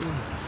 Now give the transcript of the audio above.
Yeah.